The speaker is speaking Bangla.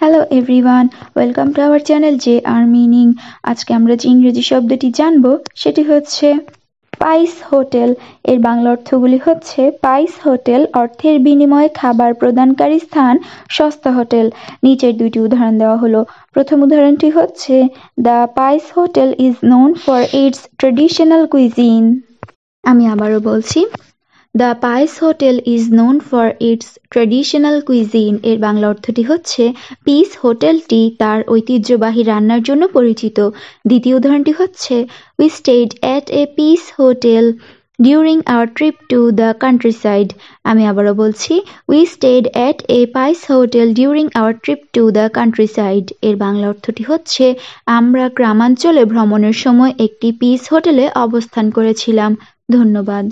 Hello everyone welcome to our channel J R meaning আজকে আমরা যে ইংরেজি শব্দটি জানব, সেটি হচ্ছে পাইস হোটেল এর বাংলা অর্থগুলি হচ্ছে পাইস হোটেল অর্থের বিনিময়ে খাবার প্রদানকারী স্থান, সস্তা হোটেল। নিচের দুইটি উদাহরণ দেওয়া হলো। প্রথম উদাহরণটি হচ্ছে the pice hotel is known for its traditional cuisine আমি আবারও বলছি the pice hotel is known for its traditional cuisine এর বাংলা অর্থটি হচ্ছে পিস হোটেলটি তার ঐতিহ্যবাহী রান্নার জন্য পরিচিত। দ্বিতীয় উদাহরণটি হচ্ছে we stayed at a peace hotel during our trip to the countryside আমি আবারও বলছি we stayed at a pice hotel during our trip to the countryside এর বাংলা অর্থটি হচ্ছে, আমরা গ্রামাঞ্চলে ভ্রমণের সময় একটি পিস হোটেলে অবস্থান করেছিলাম। ধন্যবাদ।